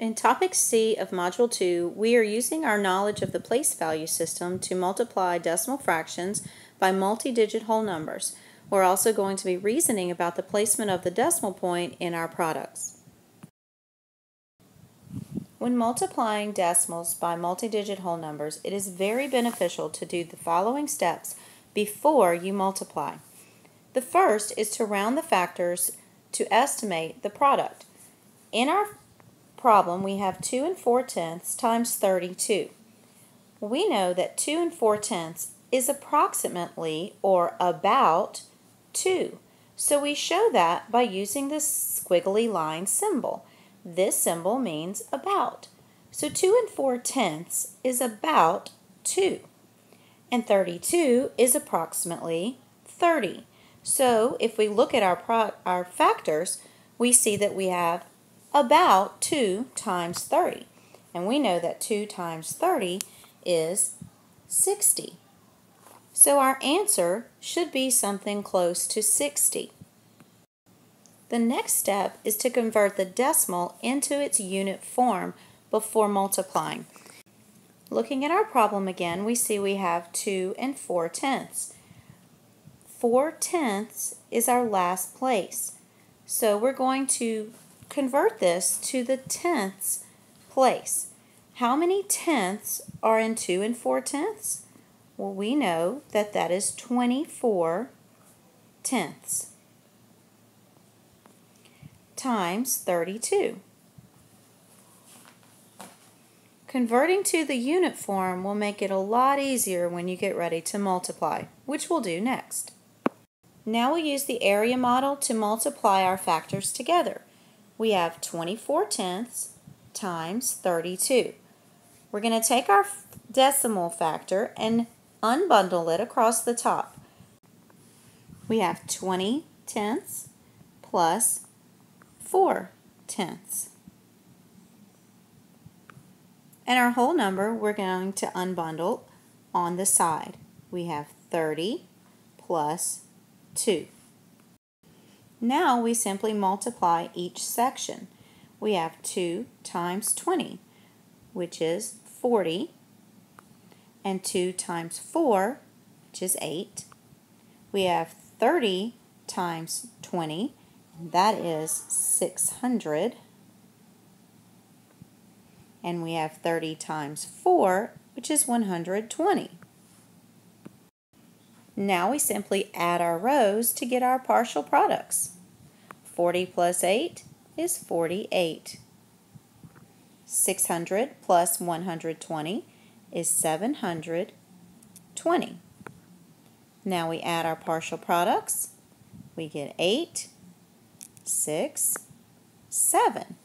In Topic C of Module 2, we are using our knowledge of the place value system to multiply decimal fractions by multi-digit whole numbers. We're also going to be reasoning about the placement of the decimal point in our products. When multiplying decimals by multi-digit whole numbers, it is very beneficial to do the following steps before you multiply. The first is to round the factors to estimate the product. In our problem, we have 2 and 4 tenths times 32. We know that 2 and 4 tenths is approximately or about 2. So we show that by using this squiggly line symbol. This symbol means about. So 2 and 4 tenths is about 2. And 32 is approximately 30. So if we look at our, our factors, we see that we have about 2 times 30. And we know that 2 times 30 is 60. So our answer should be something close to 60. The next step is to convert the decimal into its unit form before multiplying. Looking at our problem again, we see we have 2 and 4 tenths. 4 tenths is our last place. So we're going to convert this to the tenths place. How many tenths are in 2 and 4 tenths? Well, we know that that is 24 tenths times 32. Converting to the unit form will make it a lot easier when you get ready to multiply, which we'll do next. Now we'll use the area model to multiply our factors together. We have 24 tenths times 32. We're going to take our decimal factor and unbundle it across the top. We have 20 tenths plus 4 tenths. And our whole number we're going to unbundle on the side. We have 30 plus 2. Now we simply multiply each section. We have 2 times 20, which is 40, and 2 times 4, which is 8. We have 30 times 20, that is 600. And we have 30 times 4, which is 120. Now we simply add our rows to get our partial products. 40 plus 8 is 48. 600 plus 120 is 720. Now we add our partial products. We get 8 six, seven.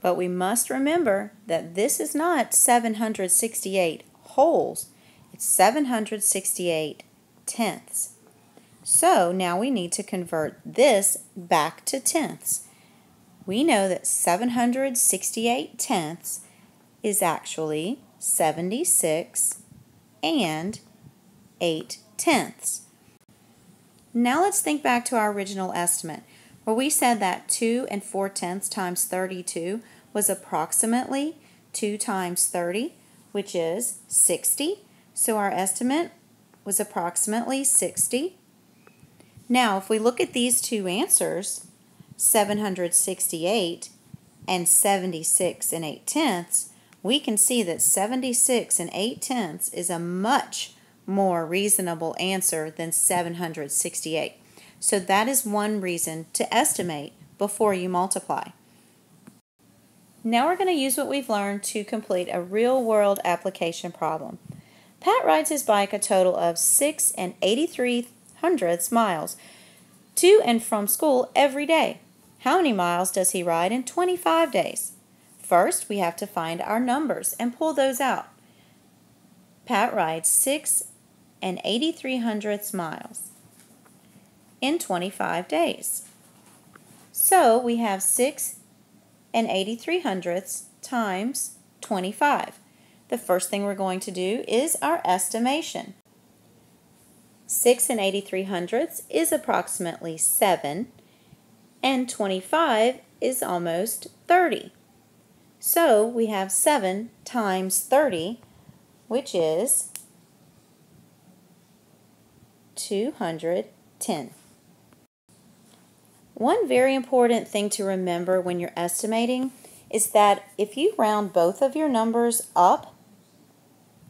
But we must remember that this is not 768 wholes, it's 768 tenths. So now we need to convert this back to tenths. We know that 768 tenths is actually 76 and 8 tenths. Now let's think back to our original estimate, where we said that 2 and 4 tenths times 32 was approximately 2 times 30, which is 60. So our estimate was approximately 60. Now, if we look at these two answers, 768 and 76 and 8 tenths, we can see that 76 and 8 tenths is a much more reasonable answer than 768. So that is one reason to estimate before you multiply. Now we're going to use what we've learned to complete a real-world application problem. Pat rides his bike a total of 6 and 83 hundredths miles to and from school every day. How many miles does he ride in 25 days? First, we have to find our numbers and pull those out. Pat rides 6 and 83 hundredths miles in 25 days. So we have 6 and 83 hundredths times 25. The first thing we're going to do is our estimation. 6 and 83 hundredths is approximately 7, and 25 is almost 30. So we have 7 times 30, which is 210. One very important thing to remember when you're estimating is that if you round both of your numbers up,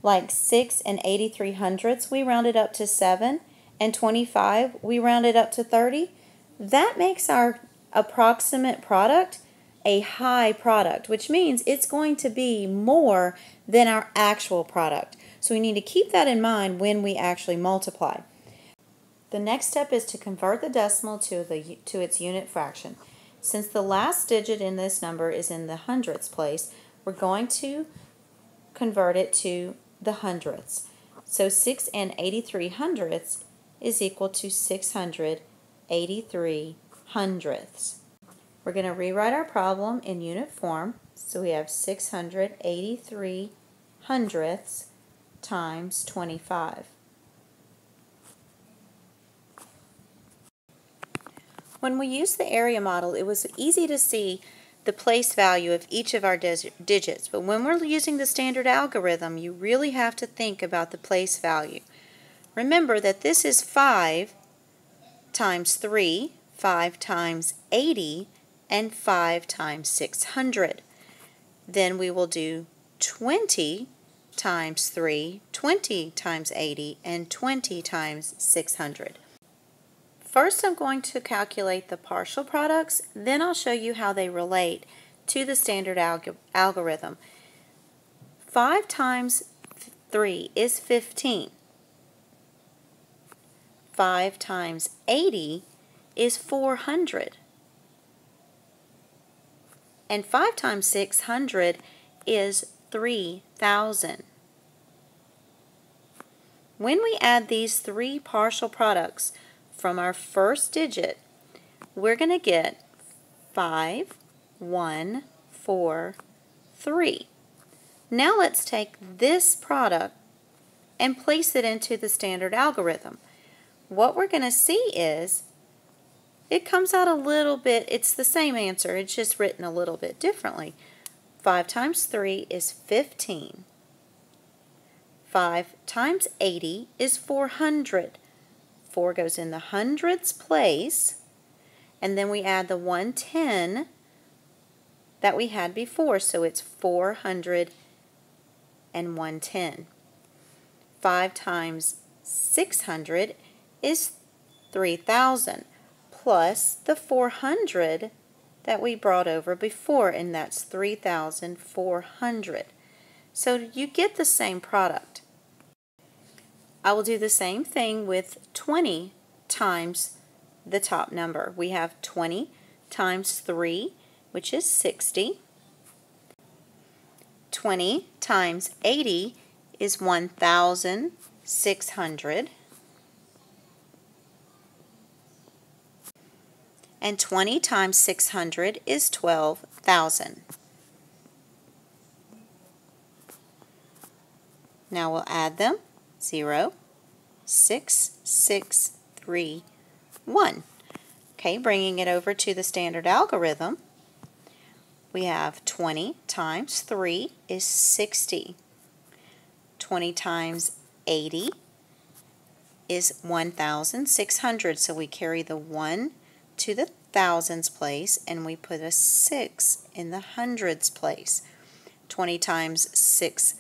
like 6 and 83 hundredths, we rounded up to 7, and 25, we rounded up to 30, that makes our approximate product a high product, which means it's going to be more than our actual product. So we need to keep that in mind when we actually multiply. The next step is to convert the decimal to, the, to its unit fraction. Since the last digit in this number is in the hundredths place, we're going to convert it to the hundredths. So 6 and 83 hundredths is equal to 683 hundredths. We're going to rewrite our problem in unit form. So we have 683 hundredths times 25. When we used the area model, it was easy to see the place value of each of our digits. But when we're using the standard algorithm, you really have to think about the place value. Remember that this is 5 times 3, 5 times 80, and 5 times 600. Then we will do 20 times 3, 20 times 80, and 20 times 600. First I'm going to calculate the partial products, then I'll show you how they relate to the standard alg algorithm. 5 times 3 is 15. 5 times 80 is 400. And 5 times 600 is 3,000. When we add these three partial products, from our first digit, we're going to get 5, 1, 4, 3. Now let's take this product and place it into the standard algorithm. What we're going to see is it comes out a little bit, it's the same answer, it's just written a little bit differently. 5 times 3 is 15. 5 times 80 is 400. 4 goes in the hundredths place, and then we add the 110 that we had before, so it's 400 and 110. 5 times 600 is 3,000 plus the 400 that we brought over before, and that's 3,400. So you get the same product. I will do the same thing with 20 times the top number. We have 20 times 3, which is 60. 20 times 80 is 1,600. And 20 times 600 is 12,000. Now we'll add them zero, six, six, three, one. Okay, bringing it over to the standard algorithm, we have 20 times 3 is 60. 20 times 80 is 1,600. So we carry the 1 to the thousands place and we put a 6 in the hundreds place. 20 times 6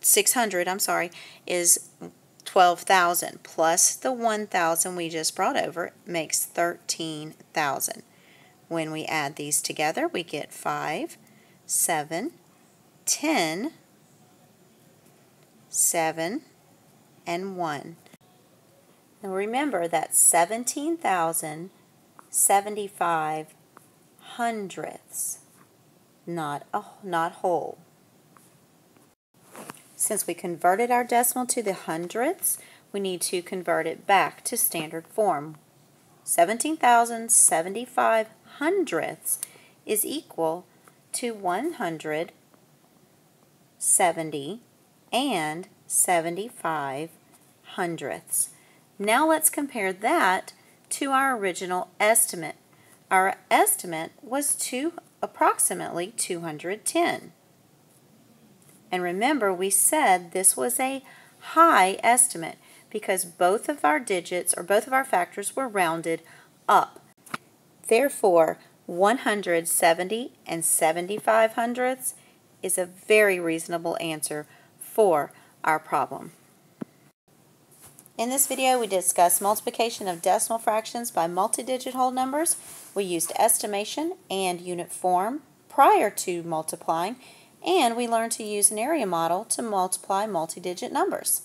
600, I'm sorry, is 12,000 plus the 1,000 we just brought over makes 13,000. When we add these together, we get 5, 7, 10, 7, and 1. Now remember that 17,075 hundredths, not, a, not whole. Since we converted our decimal to the hundredths, we need to convert it back to standard form. 17,075 hundredths is equal to 170 and 75 hundredths. Now let's compare that to our original estimate. Our estimate was two approximately 210. And remember, we said this was a high estimate because both of our digits or both of our factors were rounded up. Therefore, 170 and 75 hundredths is a very reasonable answer for our problem. In this video, we discussed multiplication of decimal fractions by multi-digit whole numbers. We used estimation and unit form prior to multiplying, and we learned to use an area model to multiply multi-digit numbers.